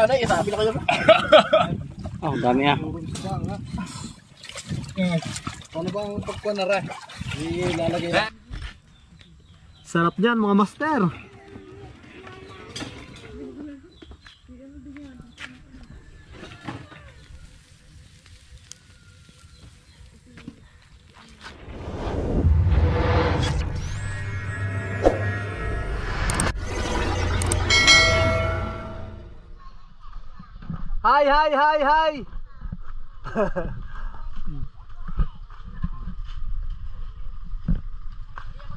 sana, isabi na kayo. Oh, dami ah. Ano bang pagkuhan na rin? Ilalagay na. Sarap dyan mga master. Hi, hi, hi, hi.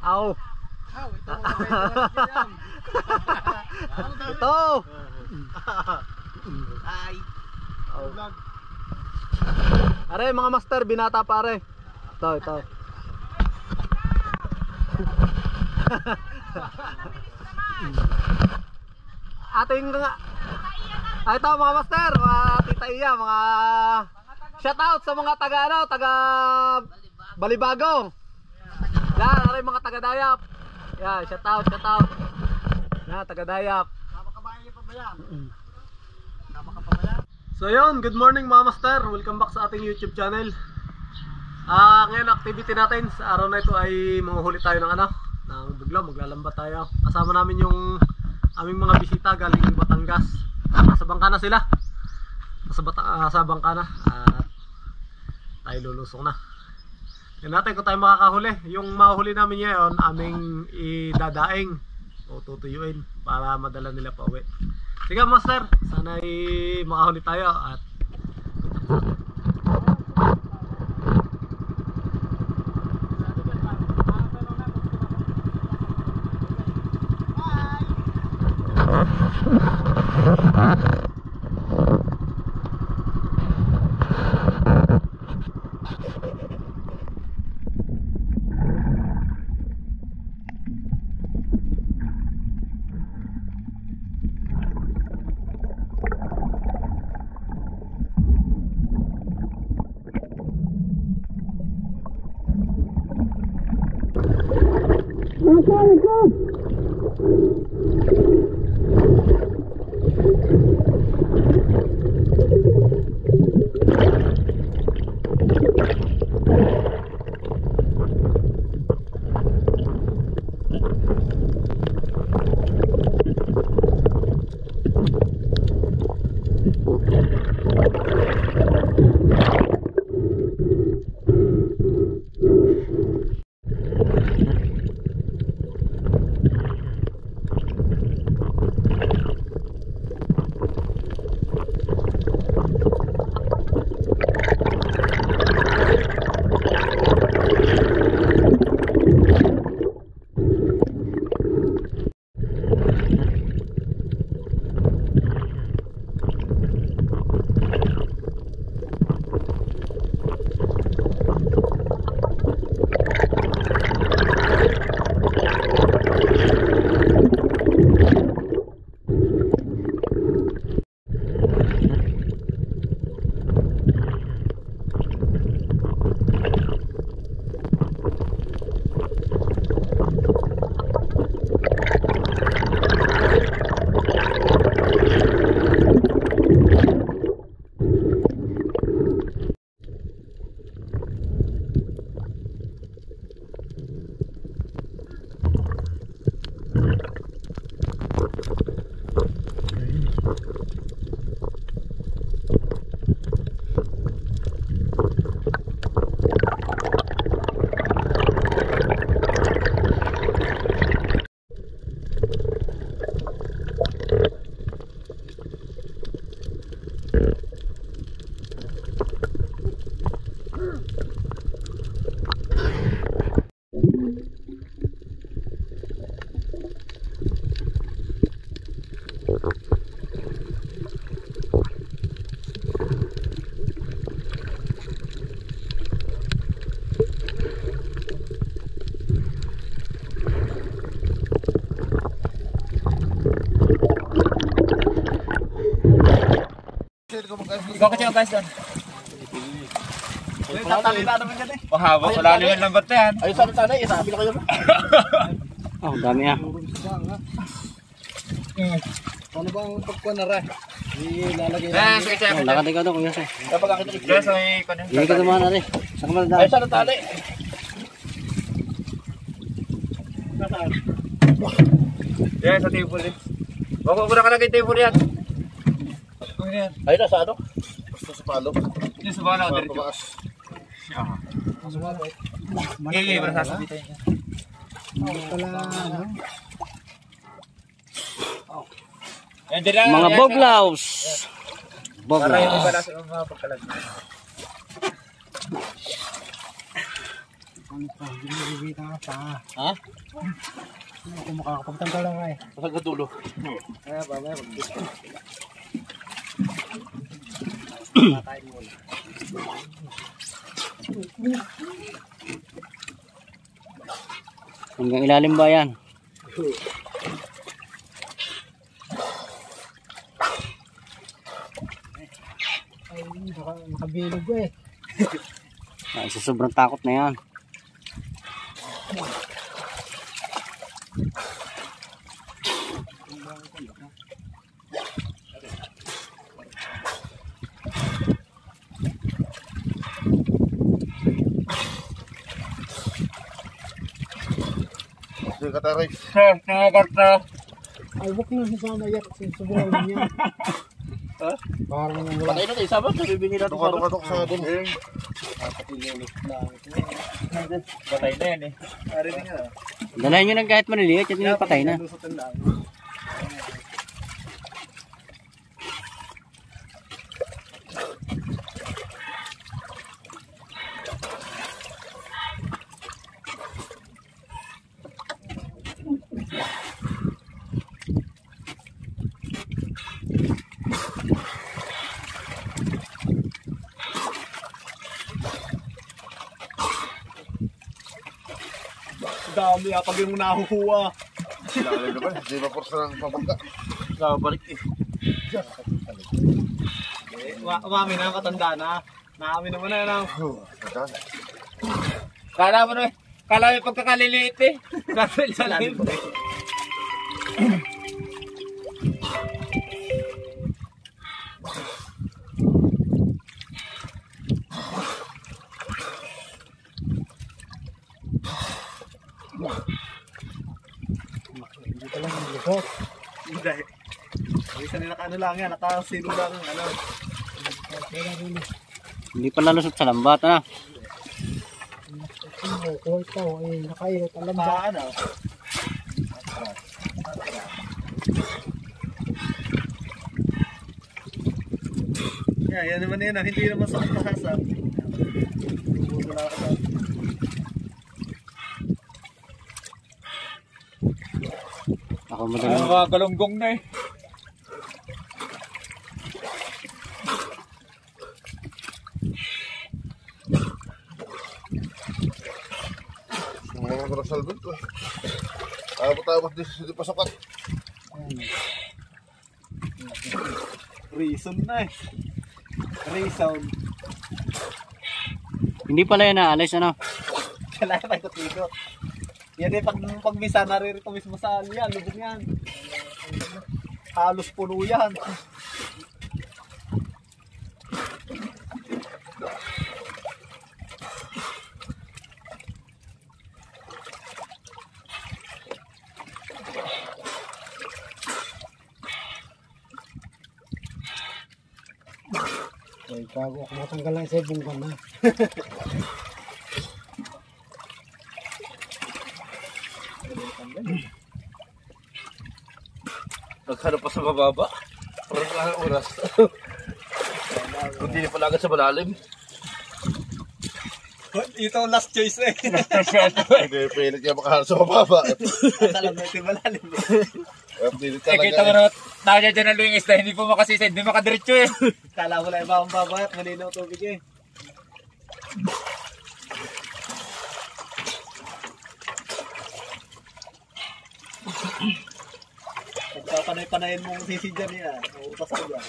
Aw. Ito. Ay. Are mga master, binata pare. Ito, ito. Ating nga Ah, ito mga master, mga tita iya, mga shout out sa mga taga ano, taga Balibago. Yan, are mga taga Dayap. Yan, shout out, shout out. Yan, taga Dayap. Napakabayan pa ba yan? So yun, good morning mga master. Welcome back sa ating YouTube channel. Ah, ngayon activity natin sa araw na ito ay manguhuli tayo ng ano, ng buglo, maglalambat tayo. Kasama namin yung aming mga bisita galing Batangas. Nasa bangka na sila. Nasa bata ah, sa bangka na at tayo lulusong na. Yan natin kung tayo makakahuli. Yung mahuli namin ngayon, aming idadaing o tutuyuin para madala nila pa uwi. Sige master, sana ay makahuli tayo at Ikaw ang guys doon. Eh. Mahaba, wala naman lambat na yan. Ay, sana sana, isabi na kayo. Oh, dami ah. Ano bang pagkuha na ra? Ilalagay Eh, sige. Oh, lakad ikaw doon, kuya. Kapag akit ng Yes, ay kanin. Hindi ka naman na rin. Saan ka Ay, maladahan? saan ang tali? Yan, sa table din. Wag mo na ka lang yung table yan. Ay, nasa ano? Basta sa palo. Yung sa bala, diretso. Papaas. Sige, sige, para sasabitin niya. Yan, din lang. Mga yan, boglaws. Para yung iba Boglaws. nasa mga pagkalag. Ha? Kung makakapagtanggal lang ay. Pasag sa dulo. Kaya ba, may mag Hanggang ilalim ba yan? Ay, naka, nakabilog eh. Ay, sobrang takot na yan. Taray. Sir, nangakarta. Ay, wag na sana yak. Sobrang yan. Ha? Parang wala. Patay na tayo, sabag. Nabibigyan natin sabag. Tukatok sa dun. Patay na yan eh. Dalahin nyo ng kahit maliliit, yan yung patay na. Dami ah, pag yung nahuhuwa. Lalo naman, hindi ba porsa ng pabangka? Sabalik eh. Uma- Umami na, matanda na. Naamin naman na lang. Kala mo na eh. Kala mo pagkakaliliit eh. Nasa ilalim. Hindi. Isa nila ano lang yan, nakasilo lang ano. Hindi pa lalusot sa lambat, ano? Ano, kuha ito. Eh, nakairot. Yeah, yan naman yan, ah. hindi naman sa kasasap. Wala ka sa Ako Ang galunggong na eh. Mga mga salbit ko. Ayaw pa tayo mas hindi pasokat. reason na eh. Reason. Hindi pala yan naalis, ano? Kailangan pa ikot-ikot. Yan eh, pag, pag misa, naririto mismo sa ano yan, lubog yan. Halos puno yan. Ay, bago ako matanggal lang sa ibong na. Naghanap pa sa mababa. Parang lang ang oras. Kundi pala agad sa malalim. Ito ang last choice eh. Hindi, pilit niya makaharap sa mababa. Alam mo, ito yung malalim eh. Eh, pilit Eh, talaga. kita mo na, nakaya dyan ang luwing isda, hindi po makasisa, hindi makadiretso eh. Kala mo lang iba ang baba at malinaw tubig eh. Pagpapanay-panayin mong sisi dyan yan. Uupas ka dyan.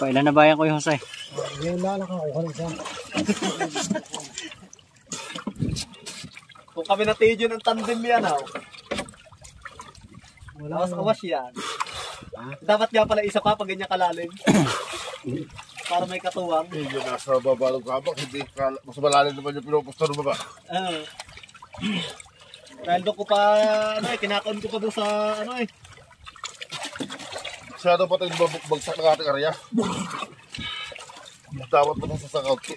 Pailan na bayan ko yung Jose. Ngayon na nakakuha ng isa. Kung kami natiyo ng tandem yan, oh. Wala Awas-awas yan. Dapat nga pala isa pa pag ganyan kalalim. Para may katuwang. Hindi nasa baba ng kabak, hindi ka, mas malalim naman yung pinupusto ng baba. Ah. Dahil doon ko pa, ano eh, kinakaon ko pa doon sa, ano eh. Masyado pa tayong bagsak ng ating area. Dapat pa sa sakaut ko.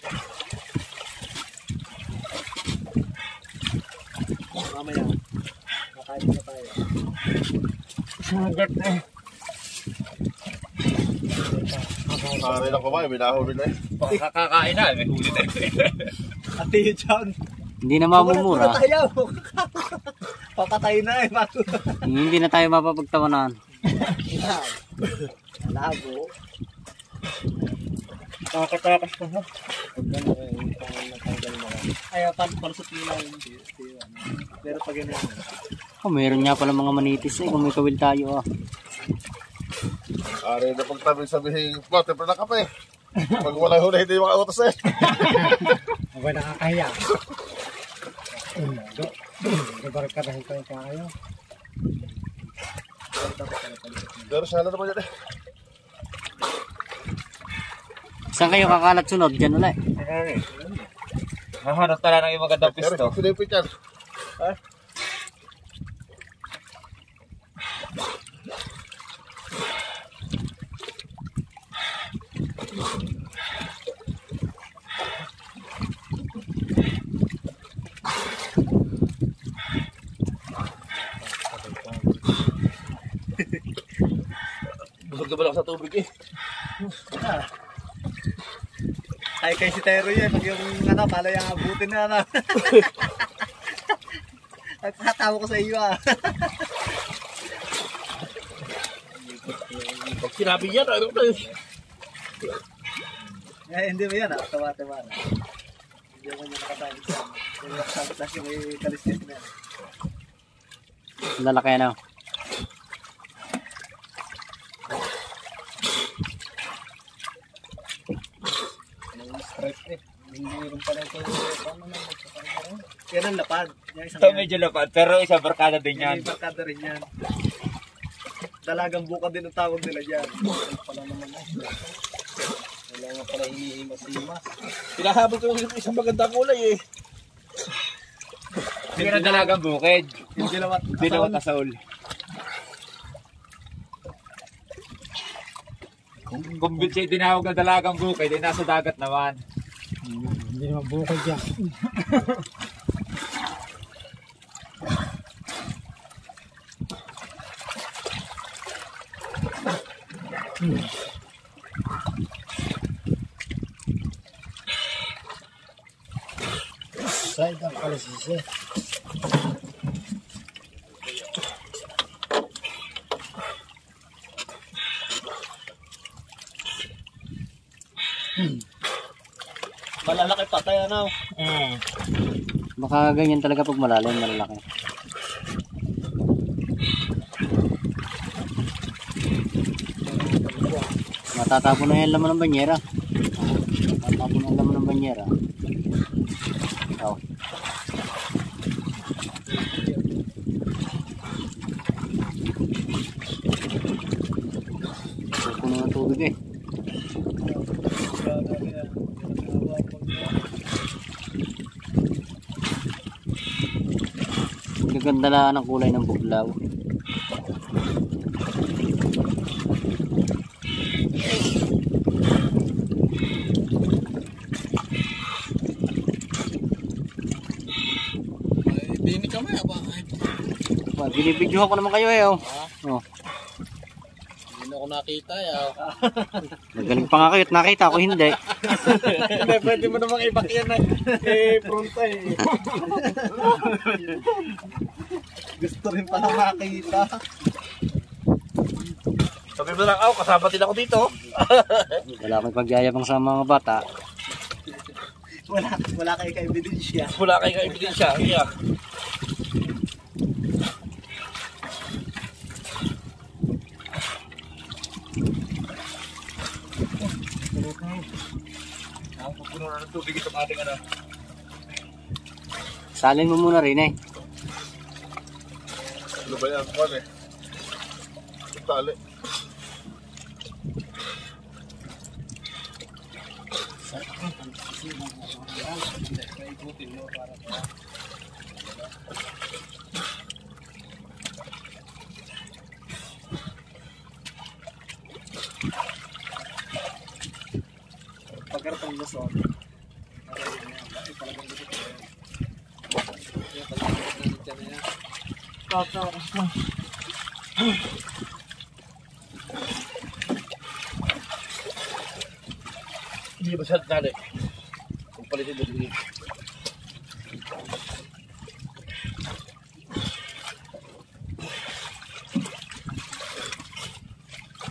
Mamaya. Nakain na tayo. Sugat na eh. Kari lang kumain, binahuli na eh. Kakakain na, may huli tayo. At tiyo dyan. Hindi na mamumura. na tayo. Papatay na eh. bago. Hindi na tayo mapapagtawanan. Labo. Nakakatakas ko ha. Ay, pan palusot nila. Pero pag ganyan. Oh, meron nga pala mga manitis eh. Kung may kawil tayo ah. Kari na pagtabi sabihin, po, temple na kape. Pag wala huli, hindi makautos eh. Ako nakakahiya. Dobar ka dahil kayo kayo. Pero siya na naman yan eh. Saan kayo kakalat sunod? Diyan ulit. Hahanap ka lang ng yung magandang Pero pisto. Pilipit yan. Busog tubig eh? Ay, kay si Tero yan. Pag yung, ano, pala yung abutin na, ano. Nagkakatawa ko sa iyo, ah. Pag sinabi yan, ano na yun? Eh, hindi mo yan, ah. Tawa-tawa na. Hindi mo niya nakasabi sa ano. Kung nakasabi sa akin, may kalistis na. yan. Lalaki na. Strike eh. Hindi rin pala ito. Ano na Yan ang lapad. Yan isang Ito yan. medyo lapad, pero isa barkada din yan. May barkada rin yan. Dalagang buka din ang tawag nila dyan. pala naman eh. Wala nga pala hinihimas-himas. Pinahabol ko yung isang magandang kulay eh. Hindi na dalagang bukid. Yung dilawat. Dinawa kasol. Kung, kung siya tinawag na dalagang bukid, ay nasa dagat naman. Hindi naman bukod yan. Ang kalisisi. Malalaki pa tayo, ano. Baka ganyan talaga pag malalim, malalaki. Matatapon na yan laman ng banyera. Matatapon na laman ng banyera. Oh. Puno ng tubig eh. Na ng kulay ng buglaw. Hindi kami aba. Well, binibidyohan ko naman kayo eh oh. Oh. Hindi na ako nakita yaw. Nagaling pa nga kayo at nakita ako hindi. Hindi, pwede mo namang ibak yan na. Eh, pronto eh. Gusto rin pala makita. Sabi mo lang, aw, kasama din ako dito. Wala akong pagyayabang sa mga bata. Wala, wala kayo ka-ebidensya. Wala kayo ka-ebidensya. Yeah. Tubig itong ating ano. Salin mo muna rin eh. Ano ba yan? Kwan eh. Tali. Pagkaratang lusot. Hindi ba siya tali? Kung palitin mo din.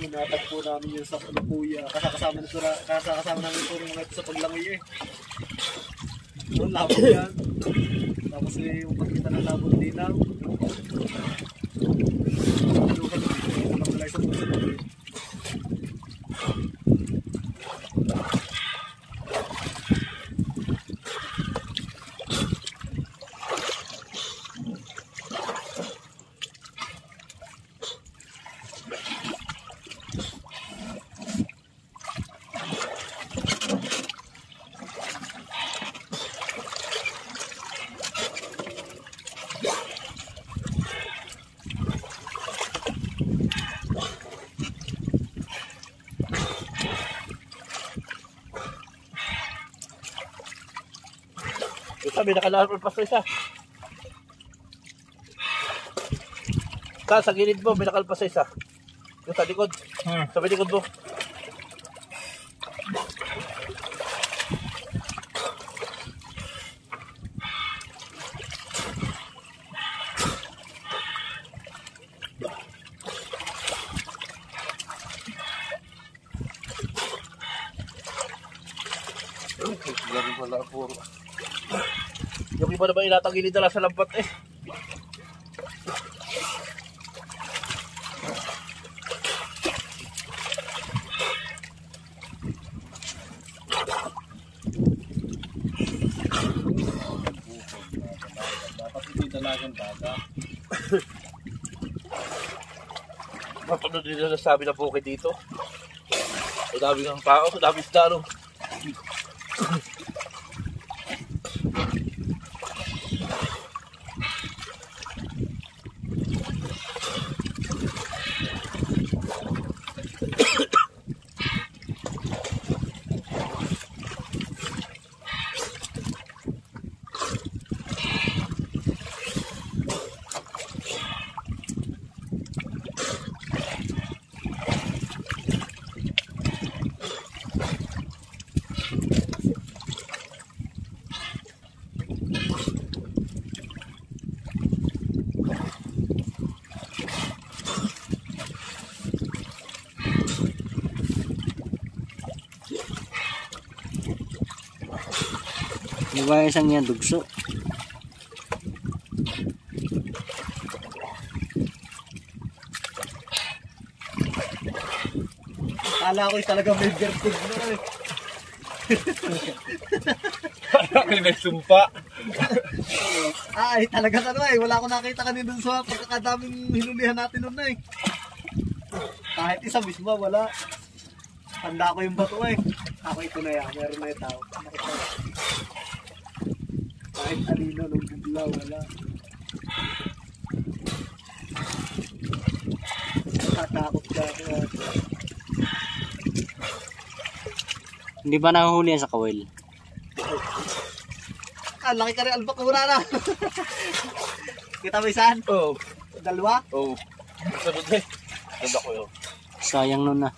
Minatag po namin yung sa kuya. Kasakasama na sura, kasakasama namin yung mga ito sa paglangoy eh. Yung labot yan. Tapos eh, yung pagkita ng labot dinaw. Yung Sabi, nakalaan pa sa isa. Ka, sa gilid mo, may nakalpas sa isa. Yung sa likod. Hmm. Sa may likod mo. Inatagilid na lang sa lambat eh. Dapat hindi dalagang daga. Mapanood din na sabi ng bukid dito. Ang dami ng tao, ang dami isda no. Di ba isang yan dugso? Kala ko yung talagang may vertig na eh. Parang may sumpa. Ay, talaga ano eh. Wala ko nakita kanina dun sa pagkakadaming hinulihan natin nun eh. Kahit isa mismo, wala. Tanda ko yung bato eh. Ako ito na yan. Meron na yung tao. Ko. Kahit alino nung bugla, wala. Natatakot ka ah. Hindi ba nahuhuli yan sa kawil? Ah, laki ka rin albakura na. Kita mo isan? Oo. Dalawa? Oo. Sunod eh. Sunod ako yun. Sayang nun na.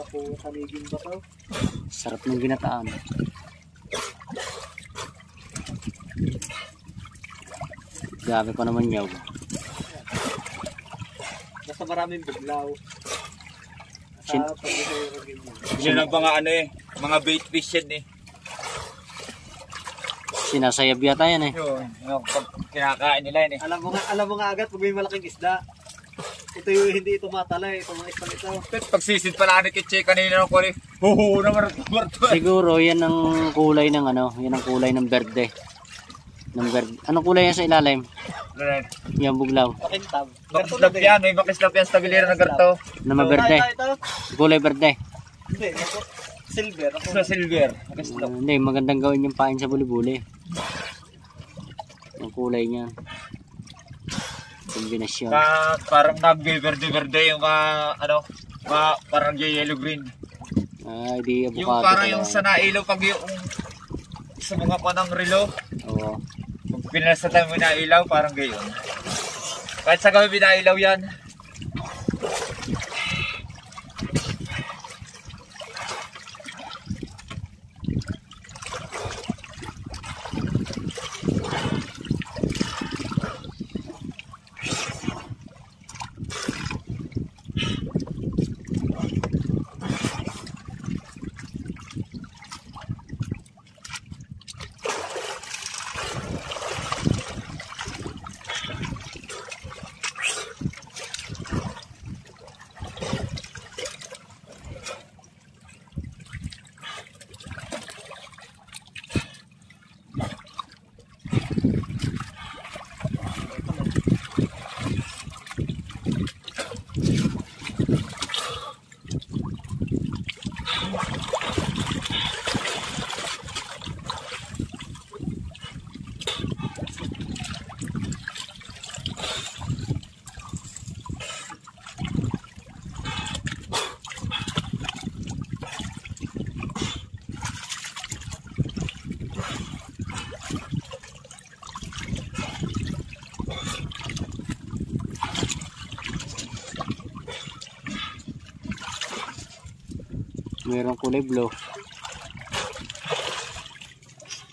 Albakura, kanigin ba to? Sarap ng ginataan. Grabe ko naman yaw. Basta maraming buglaw. Sin- ganyan. Yun ang mga ano eh. Mga bait fish yan eh. Sinasayab yata yan eh. Yun. Yung pag kinakain nila yun eh. Alam mo nga, alam mo nga agad pag may malaking isda. Ito yung hindi ito matalay, itong mga isang ito. Pagsisid pala ni Kitche kanina ng kuli. Huhu ang marto. Siguro yan ang kulay ng ano, yan ang kulay ng berde. Ng berde. Anong kulay yan sa ilalim? Yung buglaw. Pakintab. Makislap yan, may makislap yan sa tagiliran ng garto. Na maberde. Kulay berde. Hindi. Silver. Ako. Sa silver. Makislap. hindi, magandang gawin yung pain sa buli-buli. Yung kulay niya. Kombinasyon. Na parang nag-verde-verde yung mga ano, mga parang yellow green. Ah, di avocado. Yung parang yung sa nailaw pag yung sa mga panang relo, Oo. pag pinasatan mo na ilaw, parang gayon. Kahit sa gabi pinailaw yan. Kulay blue.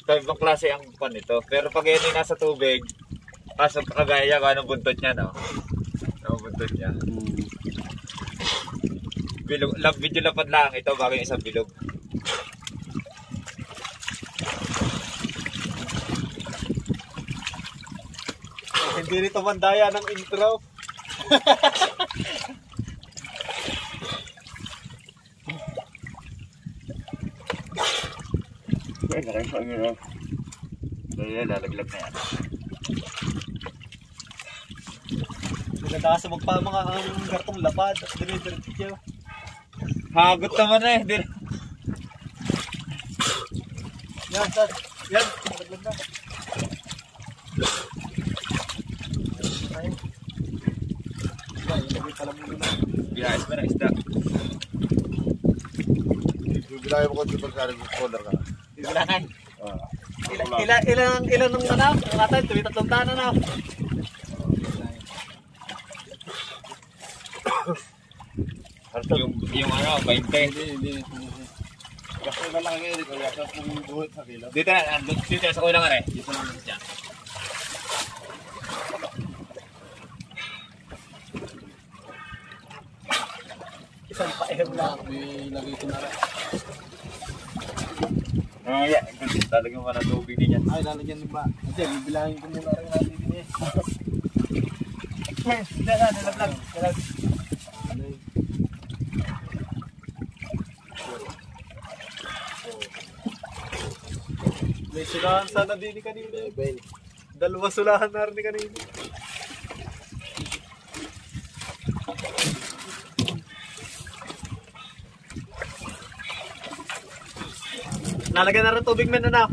Ibang klase ang pan nito. Pero pag yan nasa tubig, kaso kagaya ka anong buntot niya, no? Anong buntot niya? Bilog, lang, video lapad lang ito bago isang bilog. Hindi nito mandaya ng intro. Ay, nakain pa yun, Kaya lalaglag na yan. Nagkakasa magpa mga ang gartong lapad at dinidiretso. Hagot naman eh. Di, Yan, yan. Yan, naglag na. Na. bihayas mo ng isda. Bibilangin mo kung di pagkarin mo scholar ka. Bibilangan. Ilan, ilan, ilan, ilan ng ano? Ang natin, tuwi tatlong tanan na. Yung, yung ano, 20. Hindi, hindi. Kasi na lang ngayon, kaya sa kung buhit sa kilo. Dito na, andun, dito na sa kulangan eh. Dito na siya. Isang paer lang. May lagay ko na rin. Ah, yeah. Talagang wala tubig din yan. Ay, lalagyan din ba? Hindi, bibilangin ko muna rin natin din eh. Hindi na, nilaglag. Nilaglag. May sulahan sana din ni kanina. Dalawa sulahan na rin ni kanina. Lalagyan na rin tubig men na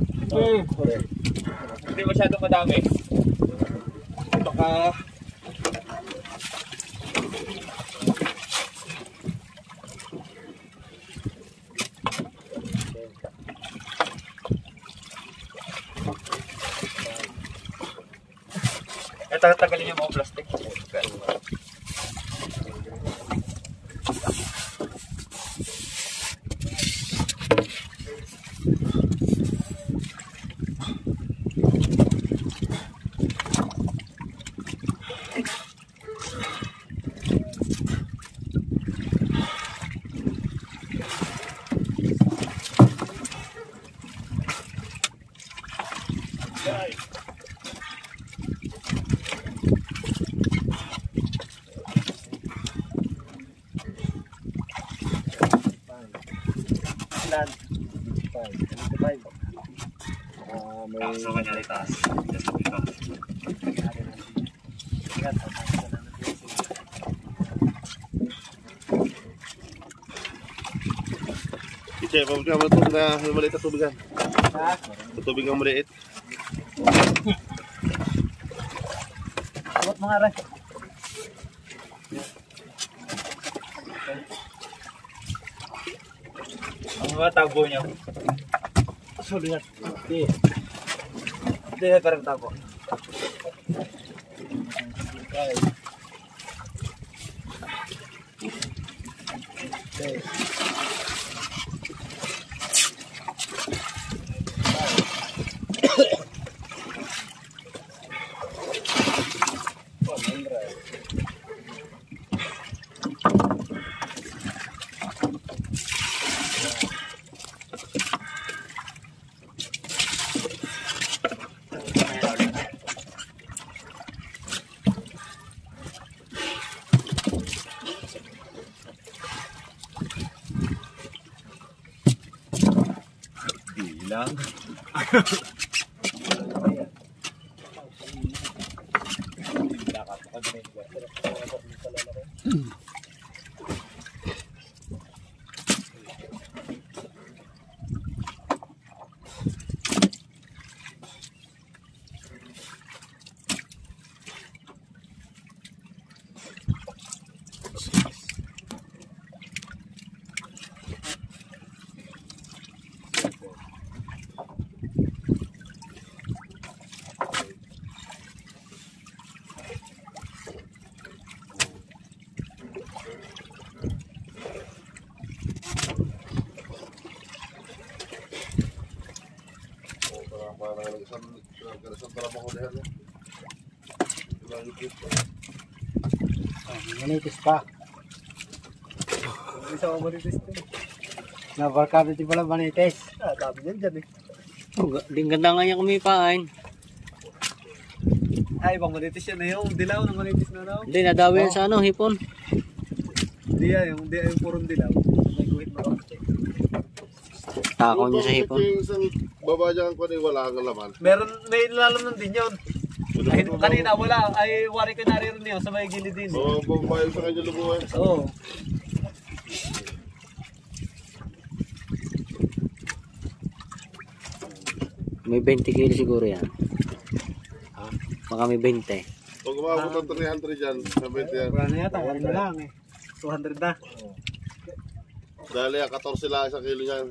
Hindi masyadong madami. Baka Eh, tagal-tagalin yung mga plastic. Iche, pabigyan mo itong na yung maliit na tubigan. Ito tubig ang maliit. Abot mga ray. Ang mga tabo niyo. Sulihat. Hindi. Hindi, parang tabo. Bilang. Isa ko manitis din. Nabarkado din pala manitis. Ah, dami yan dyan eh. Oh, ga- di ang ganda nga niya kumipain. Ay, ibang manitis yan eh. Yung dilaw ng manitis na raw. Hindi, nadawi yan sa ano, hipon. Hindi yan, yung, di, yung purong dilaw. May guhit mo. Takaw niya sa Ito hipon. yung isang baba dyan ko na wala kang laman. Meron, may lalaman din yun. Ay, kanina wala. Ay, wari ko naririn yun sa may gilid din. Oo, bumbayo sa kanya lubuhan. Oo. May 20 kilo siguro yan. Baka may 20. Pag umabot ng 300 dyan, sabit yan. Wala na yata, wala na lang eh. 200 na. Dali, ah, 14 lang isang kilo niyan.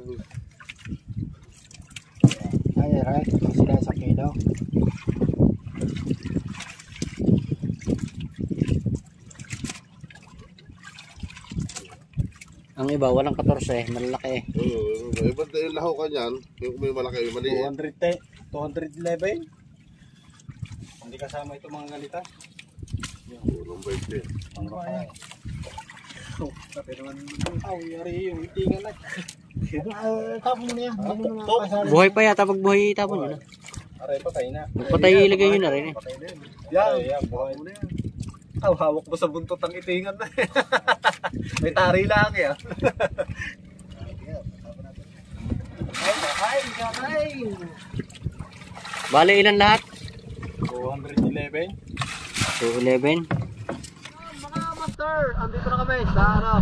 Ay, right. Sila sa kilo. Ang iba, walang 14. Malalaki eh. Oo, iba't yung laho ka niyan, yung may malaki, yung maliit. 200 te, 211. Hindi kasama ito mga galita. Purong 20. Oh, sabi naman, oh, yari yung itingan na. Tapos mo na yan. Mo na kasali. Buhay pa yata pag buhay itapon yun. ah. Aray, patay na. Magpatay ilagay yun na rin eh. Patay na. Yan, yan, buhay mo na yan. Aw, hawak mo sa buntot ang itingan na. May tari lang yan. ay, ay, Bale, ilan lahat? 211. 211. Mga master, andito na kami sa ano.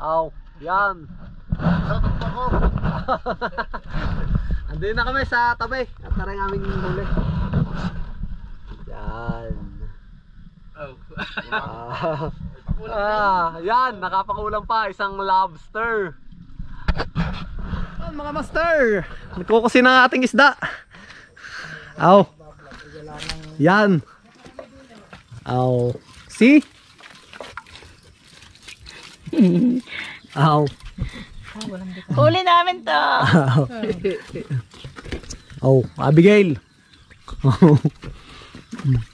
Aw, yan. andito na kami sa tabi at taring aming huli. Yan. Oh. ah, ah, yan, nakapakulang pa isang lobster. Yan, mga master, nagkukusin ng ating isda. Aw. Yan. Aw. See? Aw. Huli namin to. Oh, Abigail.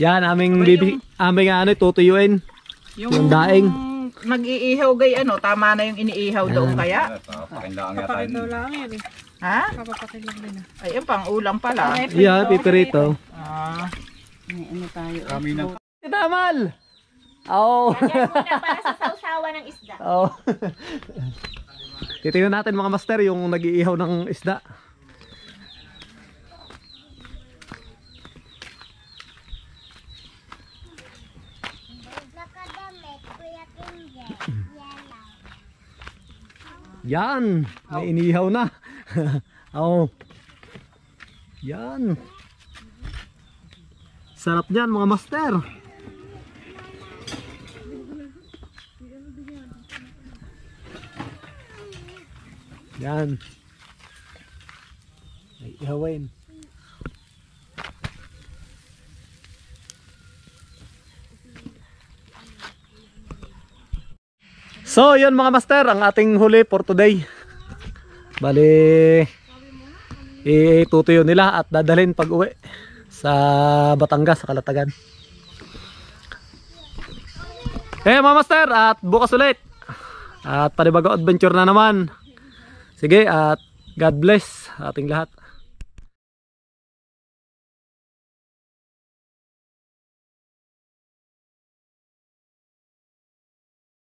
Yan, aming bibi, aming ano, tutuyuin. Yung daing. mag-iihaw gay ano, tama na yung iniihaw doon kaya? Pakinlaan nga tayo. Ha? Ay, yung pang ulam pala. Yeah, pipirito. Ah. Tamal! Oh. Yan muna para sa sausawa ng isda. oh. Titingnan natin mga master yung nag-iihaw ng isda. Yan, may inihaw na. Oo. Yan. Sarap niyan mga master. Yan. May ihawin. So, yun mga master, ang ating huli for today. Bali, itutuyo nila at dadalhin pag uwi sa Batangas, sa Kalatagan. Eh mga master, at bukas ulit. At panibago adventure na naman. Sige, at God bless ating lahat.